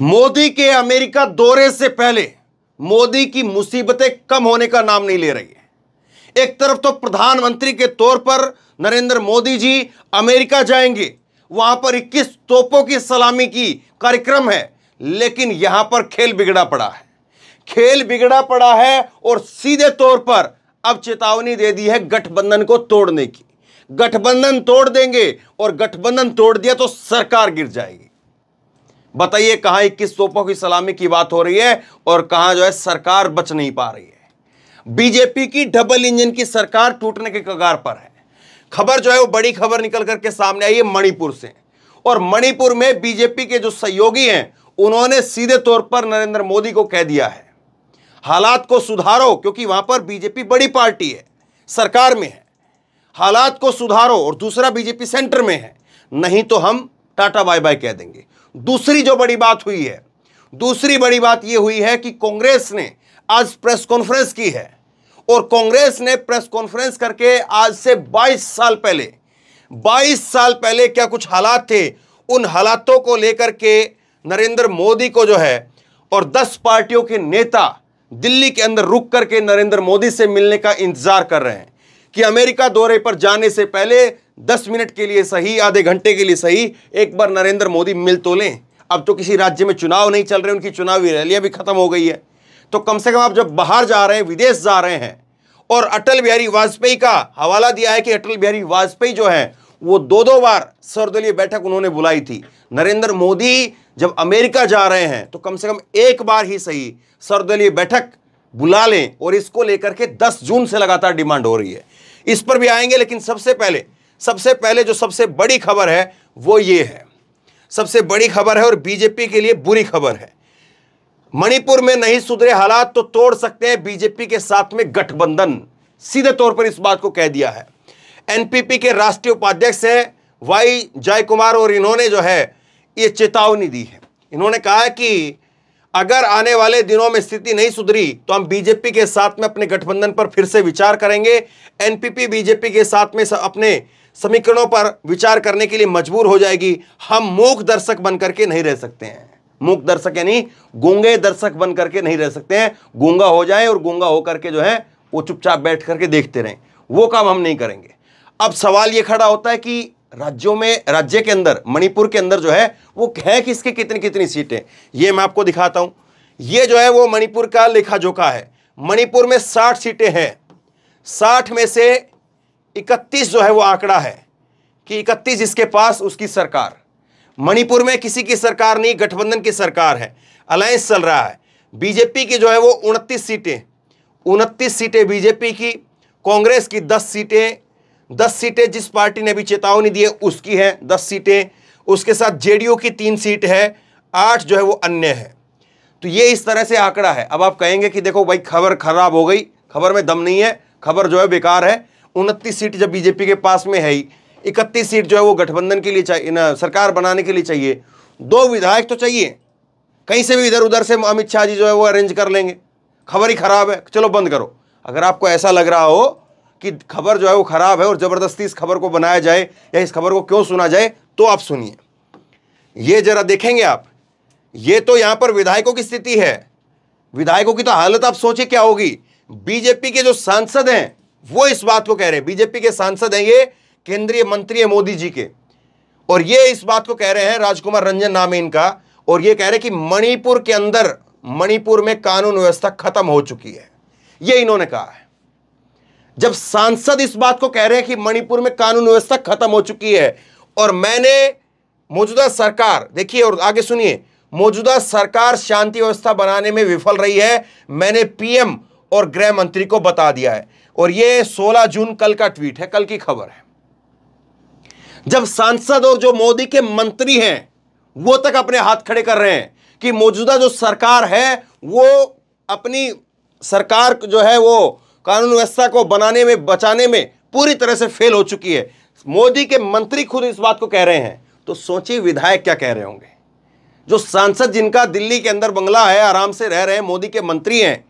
मोदी के अमेरिका दौरे से पहले मोदी की मुसीबतें कम होने का नाम नहीं ले रही है। एक तरफ़ तो प्रधानमंत्री के तौर पर नरेंद्र मोदी जी अमेरिका जाएँगे, वहाँ पर 21 तोपों की सलामी की कार्यक्रम है, लेकिन यहाँ पर खेल बिगड़ा पड़ा है। खेल बिगड़ा पड़ा है और सीधे तौर पर अब चेतावनी दे दी है गठबंधन को तोड़ने की। गठबंधन तोड़ देंगे और गठबंधन तोड़ दिया तो सरकार गिर जाएगी। बताइए कहाँ इक्कीस तोपों की सलामी की बात हो रही है और कहाँ जो है सरकार बच नहीं पा रही है? बीजेपी की डबल इंजन की सरकार टूटने के कगार पर है। खबर जो है वो बड़ी खबर निकल करके सामने आई है मणिपुर से। और मणिपुर में बीजेपी के जो सहयोगी हैं, उन्होंने सीधे तौर पर नरेंद्र मोदी को कह दिया है। हालात को सुधारो, क्योंकि वहाँ पर बीजेपी बड़ी पार्टी है, सरकार में है। हालात को सुधारो और दूसरा बीजेपी सेंटर में है। नहीं तो हम टाटा बाय बाय कह देंगे। दूसरी जो बड़ी बात हुई है, दूसरी बड़ी बात यह हुई है कि कांग्रेस ने आज प्रेस कॉन्फ्रेंस की है और कांग्रेस ने प्रेस कॉन्फ्रेंस करके आज से 22 साल पहले 22 साल पहले क्या कुछ हालात थे? उन हालातों को लेकर के नरेंद्र मोदी को जो है और 10 पार्टियों के नेता दिल्ली के अंदर रुक करके नरेंद्र मोदी से मिलने का इंतज़ार कर रहे हैं। कि अमेरिका दौरे पर जाने से पहले 10 मिनट के लिए सही, आधे घंटे के लिए सही, एक बार नरेंद्र मोदी मिल तो लें। अब तो किसी राज्य में चुनाव नहीं चल रहे, उनकी चुनावी रैलियाँ भी खत्म हो गई है। तो कम से कम आप जब बाहर जा रहे हैं, विदेश जा रहे हैं, और अटल बिहारी वाजपेयी का हवाला दिया है कि अटल बिहारी वाजपेयी जो है, वो दो दो बार सर्वदलीय बैठक उन्होंने बुलाई थी। नरेंद्र मोदी जब अमेरिका जा रहे हैं तो कम से कम एक बार ही सही सर्वदलीय बैठक बुला लें, और इसको लेकर के 10 जून से लगातार डिमांड हो रही है। इस पर भी आएँगे, लेकिन सबसे पहले सबसे पहले जो सबसे बड़ी खबर है, वो ये है। सबसे बड़ी खबर है और बीजेपी के लिए बुरी खबर है। मणिपुर में नहीं सुधरे हालात तो तोड़ सकते हैं बीजेपी के साथ में गठबंधन। सीधे तौर पर इस बात को कह दिया है। एनपीपी के राष्ट्रीय उपाध्यक्ष हैं वाई जय कुमार और इन्होंने जो है, ये चेतावनी दी है। इन्होंने कहा है कि अगर आने वाले दिनों में स्थिति नहीं सुधरी तो हम बीजेपी के साथ में अपने गठबंधन पर फिर से विचार करेंगे। एनपीपी बीजेपी के साथ में अपने समीकरणों पर विचार करने के लिए मजबूर हो जाएगी। हम मूक दर्शक बन करके नहीं रह सकते हैं। मूक दर्शक यानी गूँगे दर्शक बन करके नहीं रह सकते हैं। गूँगा हो जाए और गूँगा होकर के जो है, वो चुपचाप बैठ करके देखते रहें। वो काम हम नहीं करेंगे। अब सवाल ये खड़ा होता है कि राज्यों में, राज्य के अंदर, मणिपुर के अंदर जो है, वो है किसके कितनी कितनी सीटें? ये मैं आपको दिखाता हूँ। ये जो है, वो मणिपुर का लेखा जोखा है। मणिपुर में साठ सीटें हैं। साठ में से इकतीस जो है, वो आंकड़ा है कि इकतीस इसके पास उसकी सरकार। मणिपुर में किसी की सरकार नहीं, गठबंधन की सरकार है। अलायंस चल रहा है। बीजेपी की जो है, वो उनतीस सीटें। उनतीस सीटें बीजेपी की, कांग्रेस की दस सीटें दस सीटें जिस पार्टी ने भी चेतावनी दी है, उसकी है दस सीटें। उसके साथ जेडीयू की तीन सीट है, आठ जो है वो अन्य है। तो ये इस तरह से आंकड़ा है। अब आप कहेंगे कि देखो भाई, खबर खराब हो गई, खबर में दम नहीं है, खबर जो है बेकार है। उनतीस सीट जब बीजेपी के पास में है ही, इकतीस सीट जो है वो गठबंधन के लिए चाहिए सरकार बनाने के लिए चाहिए। दो विधायक तो चाहिए। कहीं से भी इधर उधर से अमित शाह जी जो है वो अरेंज कर लेंगे। खबर ही खराब है, चलो बंद करो। अगर आपको ऐसा लग रहा हो कि खबर जो है वो खराब है और ज़बरदस्ती इस खबर को बनाया जाए या इस खबर को क्यों सुना जाए तो आप सुनिए। ये जरा देखेंगे आप। ये तो यहाँ पर विधायकों की स्थिति है। विधायकों की तो हालत आप सोचिए क्या होगी। बीजेपी के जो सांसद हैं, वो इस बात को कह रहे हैं। बीजेपी के सांसद हैं ये केंद्रीय मंत्री है मोदी जी के। और ये इस बात को कह रहे हैं राजकुमार रंजन नाम है इनका। और ये कह रहे हैं कि मणिपुर के अंदर, मणिपुर में कानून व्यवस्था खत्म हो चुकी है। ये इन्होंने कहा है। जब सांसद इस बात को कह रहे हैं कि मणिपुर में कानून व्यवस्था खत्म हो चुकी है और मैंने मौजूदा सरकार, देखिए और आगे सुनिए, मौजूदा सरकार शांति व्यवस्था बनाने में विफल रही है, मैंने पीएम और गृह मंत्री को बता दिया है। और यह 16 जून कल का ट्वीट है, कल की खबर है। जब सांसद और जो मोदी के मंत्री हैं, वो तक अपने हाथ खड़े कर रहे हैं कि मौजूदा जो सरकार है, वो अपनी सरकार जो है, वो कानून व्यवस्था को बनाने में, बचाने में पूरी तरह से फेल हो चुकी है। मोदी के मंत्री खुद इस बात को कह रहे हैं। तो सोचिए विधायक क्या कह रहे होंगे? जो सांसद जिनका दिल्ली के अंदर बंगला है, आराम से रह रहे हैं, मोदी के मंत्री हैं,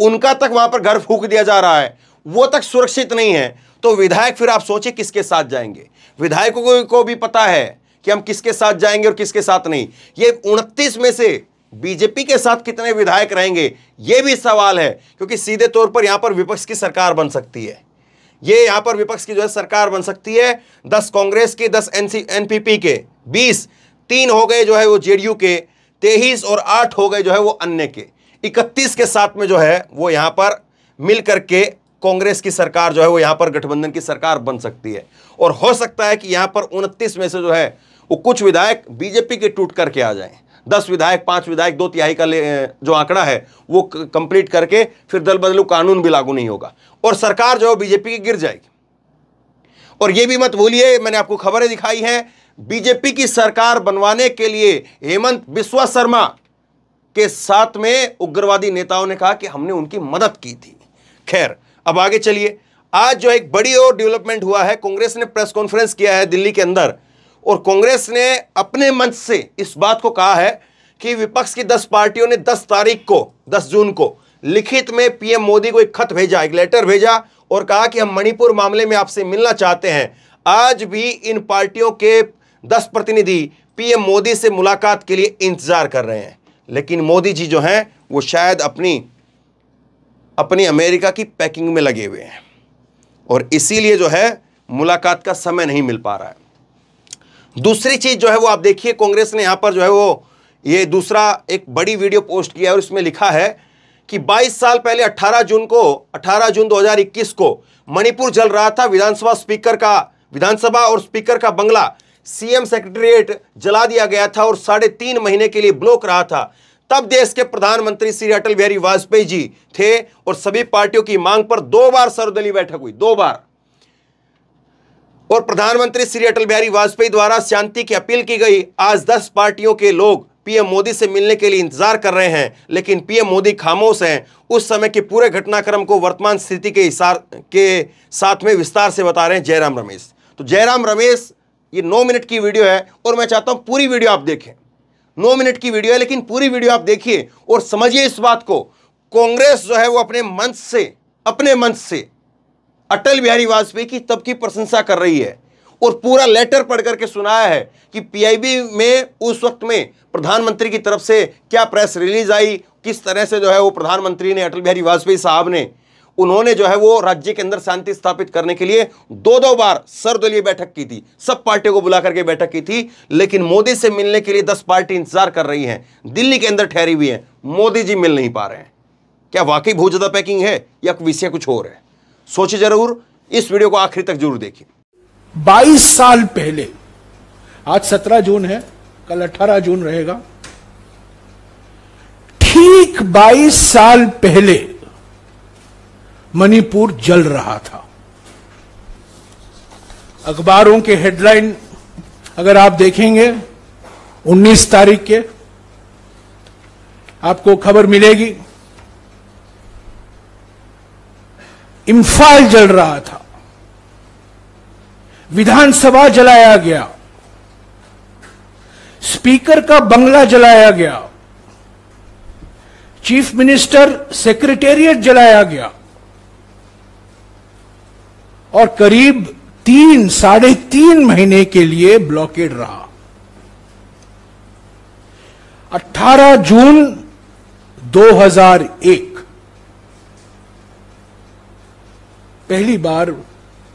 उनका तक वहाँ पर घर फूक दिया जा रहा है। वो तक सुरक्षित नहीं है। तो विधायक फिर आप सोचिए किसके साथ जाएँगे? विधायकों को भी पता है कि हम किसके साथ जाएँगे और किसके साथ नहीं। ये उनतीस में से बीजेपी के साथ कितने विधायक रहेंगे यह भी सवाल है, क्योंकि सीधे तौर पर यहाँ पर विपक्ष की सरकार बन सकती है। ये यहाँ पर विपक्ष की जो है सरकार बन सकती है, दस कांग्रेस के, दस एनसी, एनपीपी के, बीस, तीन हो गए जो है वो जेडीयू के, तेईस और आठ हो गए जो है वो अन्य के, इकतीस के साथ में जो है वो यहाँ पर मिल करके कांग्रेस की सरकार जो है वो यहाँ पर गठबंधन की सरकार बन सकती है। और हो सकता है कि यहाँ पर उनतीस में से जो है वो कुछ विधायक बीजेपी के टूट करके आ जाएँ। दस विधायक, पाँच विधायक, दो तिहाई का जो आंकड़ा है, वो कंप्लीट करके फिर दल बदलू, कानून भी लागू नहीं होगा। और सरकार जो है बीजेपी की गिर जाएगी। और ये भी मत भूलिए, मैंने आपको खबरें दिखाई हैं, बीजेपी की सरकार बनवाने के लिए हेमंत बिस्वा शर्मा के साथ में उग्रवादी नेताओं ने कहा कि हमने उनकी मदद की थी। खैर, अब आगे चलिए। आज जो एक बड़ी और डेवलपमेंट हुआ है, कांग्रेस ने प्रेस कॉन्फ्रेंस किया है दिल्ली के अंदर। और कांग्रेस ने अपने मंच से इस बात को कहा है कि विपक्ष की 10 पार्टियों ने 10 तारीख को 10 जून को लिखित में पीएम मोदी को एक खत भेजा, एक लेटर भेजा और कहा कि हम मणिपुर मामले में आपसे मिलना चाहते हैं। आज भी इन पार्टियों के 10 प्रतिनिधि पीएम मोदी से मुलाकात के लिए इंतज़ार कर रहे हैं। लेकिन मोदी जी जो हैं, वो शायद अपनी अपनी अमेरिका की पैकिंग में लगे हुए हैं। और इसीलिए जो है, मुलाकात का समय नहीं मिल पा रहा है। दूसरी चीज़ जो है वो आप देखिए, कांग्रेस ने यहाँ पर जो है वो ये दूसरा एक बड़ी वीडियो पोस्ट किया और इसमें लिखा है कि 22 साल पहले 18 जून को 18 जून 2021 को मणिपुर जल रहा था विधानसभा स्पीकर का, विधानसभा और स्पीकर का बंगला। सीएम सेक्रेटरिएट जला दिया गया था और साढ़े तीन महीने के लिए ब्लॉक रहा था। तब देश के प्रधानमंत्री श्री अटल बिहारी वाजपेयी जी थे और सभी पार्टियों की मांग पर दो बार सर्वदलीय बैठक हुई, दो बार। और प्रधानमंत्री श्री अटल बिहारी वाजपेयी द्वारा शांति की अपील की गई। आज दस पार्टियों के लोग पीएम मोदी से मिलने के लिए इंतज़ार कर रहे हैं, लेकिन पीएम मोदी खामोश हैं। उस समय के पूरे घटनाक्रम को वर्तमान स्थिति के हिसार, के साथ में विस्तार से बता रहे हैं जयराम रमेश। तो जयराम रमेश, ये नौ मिनट की वीडियो है और मैं चाहता हूँ पूरी वीडियो आप देखें। नौ मिनट की वीडियो है, लेकिन पूरी वीडियो आप देखिए और समझिए इस बात को। कांग्रेस जो है वो अपने मंच से, अपने मंच से अटल बिहारी वाजपेयी की तब की प्रशंसा कर रही है और पूरा लेटर पढ़ करके सुनाया है कि पीआईबी में उस वक्त में प्रधानमंत्री की तरफ़ से क्या प्रेस रिलीज़ आई, किस तरह से जो है वो प्रधानमंत्री ने अटल बिहारी वाजपेयी साहब ने, उन्होंने जो है वो राज्य के अंदर शांति स्थापित करने के लिए दो दो बार सर्वदलीय बैठक की थी। सब पार्टियों को बुला करके बैठक की थी, लेकिन मोदी से मिलने के लिए दस पार्टी इंतज़ार कर रही हैं। दिल्ली के अंदर ठहरी हुई है। मोदी जी मिल नहीं पा रहे हैं। क्या वाकई बहुत ज़्यादा पैकिंग है या विषय कुछ और है? सोचिए ज़रूर, इस वीडियो को आखिरी तक ज़रूर देखिए। बाईस साल पहले, आज सत्रह जून है, कल अठारह जून रहेगा। ठीक बाईस साल पहले मणिपुर जल रहा था। अखबारों के हेडलाइन अगर आप देखेंगे 19 तारीख के, आपको खबर मिलेगी। इम्फाल जल रहा था। विधानसभा जलाया गया। स्पीकर का बंगला जलाया गया। चीफ मिनिस्टर सेक्रेटेरिएट जलाया गया। और करीब तीन, साढ़े तीन महीने के लिए ब्लॉकेड रहा। 18 जून 2001 पहली बार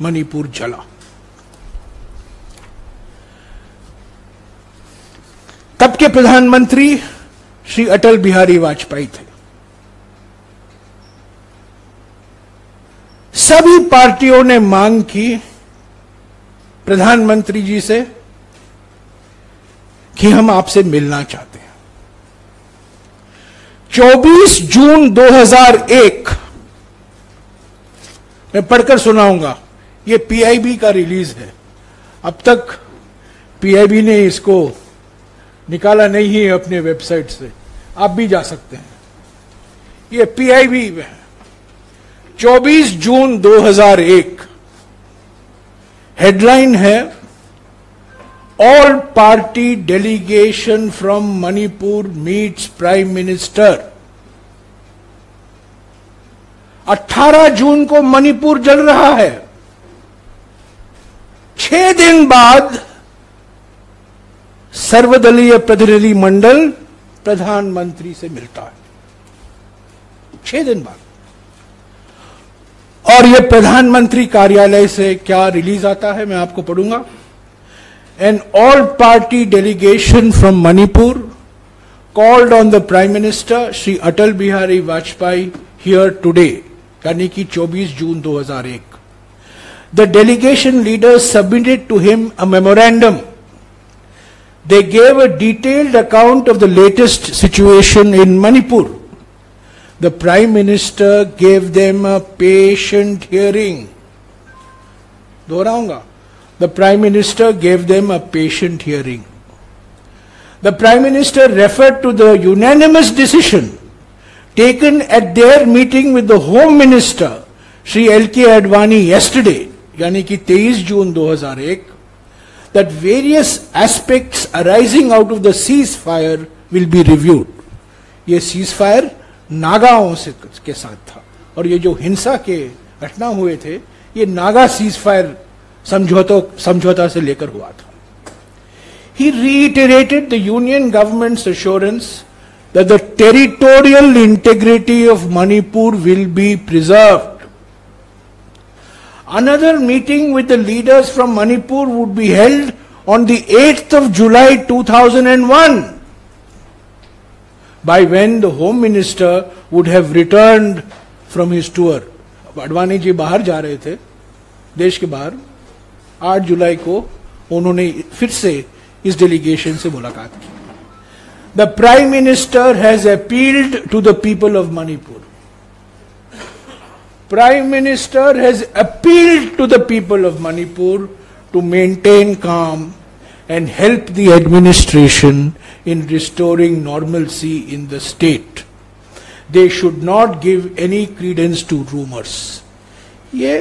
मणिपुर जला। तब के प्रधानमंत्री श्री अटल बिहारी वाजपेयी थे। सभी पार्टियों ने मांग की प्रधानमंत्री जी से कि हम आपसे मिलना चाहते हैं। 24 जून 2001 मैं पढ़कर सुनाऊँगा। ये पीआईबी का रिलीज़ है। अब तक पीआईबी ने इसको निकाला नहीं है अपने वेबसाइट से। आप भी जा सकते हैं। ये पीआईबी है। 24 जून 2001 हेडलाइन है all party delegation from Manipur meets prime minister 18 जून को मणिपुर जल रहा है। छह दिन बाद सर्वदलीय प्रतिनिधि मंडल प्रधानमंत्री से मिलता है। छह दिन बाद। और यह प्रधानमंत्री कार्यालय से क्या रिलीज़ आता है मैं आपको पढ़ूँगा। An all party delegation from Manipur called on the prime minister Shri Atal Bihari Vajpayee here today यानी कि 24 जून 2001 the delegation leaders submitted to him a memorandum They gave a detailed account of the latest situation in Manipur. The Prime Minister gave them a patient hearing. दोहराऊंगा The Prime Minister gave them a patient hearing. The Prime Minister referred to the unanimous decision taken at their meeting with the Home Minister, Sri L.K. Advani, yesterday, यानी कि 23 जून 2001, that various aspects arising out of the ceasefire will be reviewed. ये ceasefire नागाओं से के साथ था और ये जो हिंसा के घटना हुए थे ये नागा सीजफायर समझौतों समझौता से लेकर हुआ था He reiterated the union government's assurance that the territorial integrity of Manipur will be preserved. Another meeting with the leaders from Manipur would be held on the 8th of July 2001, by when the Home Minister would have returned from his tour. Advani ji बाहर जा रहे थे देश के बाहर 8 जुलाई को उन्होंने फिर से इस डेलीगेशन से मुलाकात की The prime minister has appealed to the people of Manipur Prime Minister has appealed to the people of Manipur to maintain calm and help the administration in restoring normalcy in the state. They should not give any credence to rumors. ये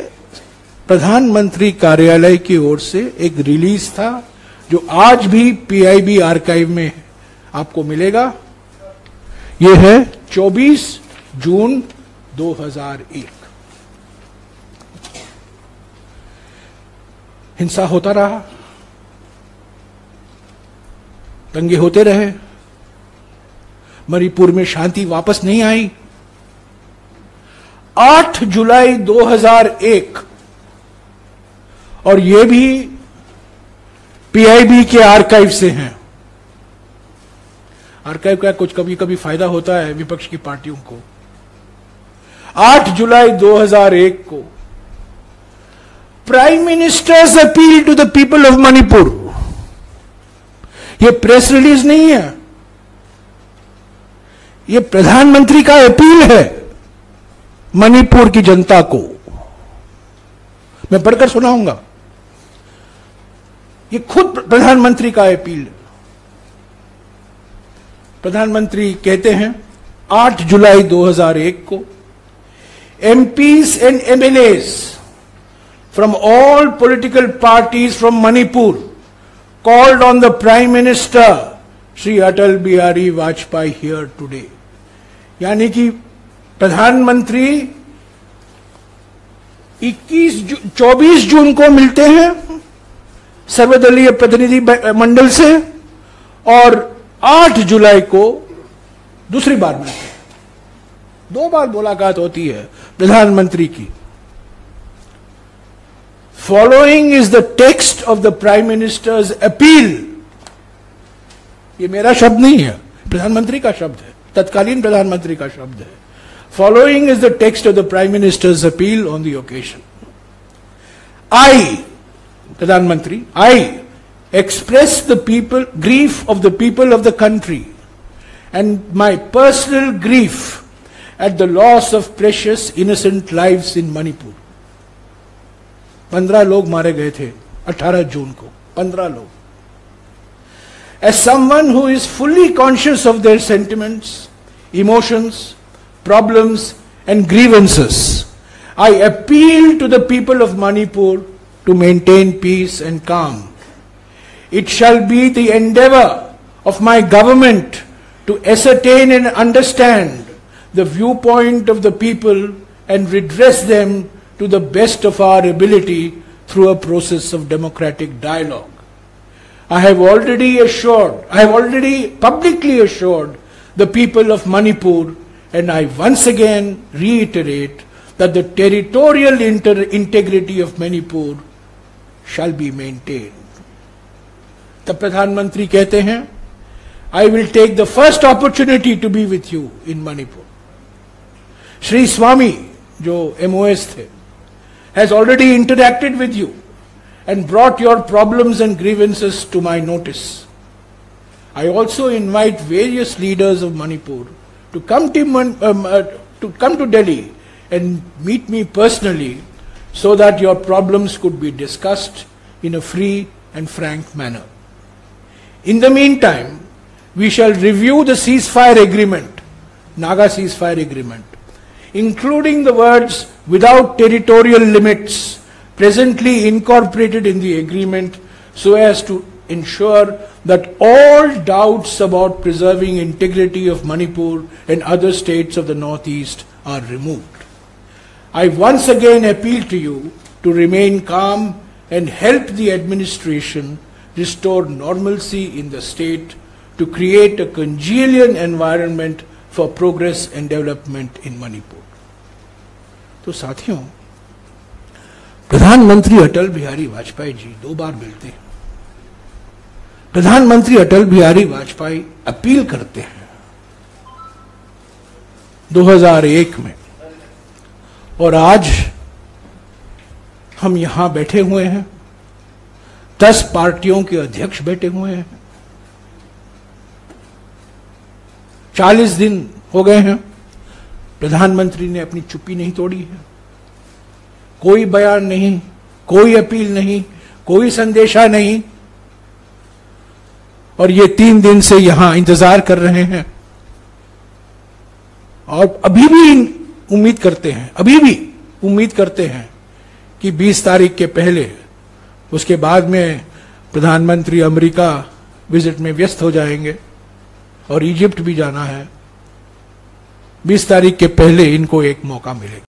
प्रधानमंत्री कार्यालय की ओर से एक release था जो आज भी पीआईबी आर्काइव में आपको मिलेगा। यह है 24 जून 2001 हिंसा होता रहा। दंगे होते रहे। मणिपुर में शांति वापस नहीं आई। 8 जुलाई 2001 और ये भी पीआईबी के आर्काइव से हैं। आर्काइव का कुछ कभी कभी फ़ायदा होता है विपक्ष की पार्टियों को। 8 जुलाई 2001 को prime minister's appeal to the people of Manipur यह प्रेस रिलीज़ नहीं है। यह प्रधानमंत्री का अपील है मणिपुर की जनता को। मैं पढ़कर सुनाऊँगा। ये खुद प्रधानमंत्री का अपील प्रधानमंत्री कहते हैं 8 जुलाई 2001 को M MPs and M L MLAs from all political party from Manipur called on the prime minister Shri Atal Bihari Vajpayee here today यानी कि प्रधानमंत्री 21 जू, 24 जून को मिलते हैं सर्वदलीय प्रतिनिधि मंडल से और 8 जुलाई को दूसरी बार मिलते दो बार मुलाकात होती है प्रधानमंत्री की। Following is the text of the prime minister's appeal ये मेरा शब्द नहीं है, प्रधानमंत्री का शब्द है, तत्कालीन प्रधानमंत्री का शब्द है। Following is the text of the prime minister's appeal on the occasion I प्रधानमंत्री I express the people grief of the people of the country and my personal grief at the loss of precious innocent lives in Manipur. पंद्रह लोग मारे गए थे 18 जून को पंद्रह लोग as someone who is fully conscious of their sentiments emotions problems and grievances I appeal to the people of Manipur to maintain peace and calm. It shall be the endeavor of my government to ascertain and understand the viewpoint of the people and redress them to the best of our ability through a process of democratic dialogue. I have already assured, I have already publicly assured the people of Manipur, and I once again reiterate that the territorial integrity of Manipur shall be maintained. तब प्रधानमंत्री कहते हैं I will take the first opportunity to be with you in Manipur Shri Swami जो MOS थे has already interacted with you and brought your problems and grievances to my notice. I also invite various leaders of Manipur to come to, Man, um, uh, to come to Delhi and meet me personally so that your problems could be discussed in a free and frank manner. In the meantime, we shall review the ceasefire agreement, Naga ceasefire agreement, including the words without territorial limits presently incorporated in the agreement so as to ensure that all doubts about preserving integrity of Manipur and other states of the northeast are removed. I once again appeal to you to remain calm and help the administration restore normalcy in the state to create a congenial environment for progress and development in Manipur. तो साथियों प्रधानमंत्री अटल बिहारी वाजपेयी जी दो बार मिलते हैं प्रधानमंत्री अटल Bihari Vajpayee appeal करते हैं 2001 में और आज हम यहाँ बैठे हुए हैं दस पार्टियों के अध्यक्ष बैठे हुए हैं। चालीस दिन हो गए हैं। प्रधानमंत्री ने अपनी चुप्पी नहीं तोड़ी है। कोई बयान नहीं, कोई अपील नहीं, कोई संदेशा नहीं। और ये तीन दिन से यहाँ इंतज़ार कर रहे हैं। और अभी भी उम्मीद करते हैं, अभी भी उम्मीद करते हैं कि 20 तारीख के पहले उसके बाद में प्रधानमंत्री अमेरिका विज़िट में व्यस्त हो जाएँगे और इजिप्ट भी जाना है। 20 तारीख के पहले इनको एक मौका मिलेगा।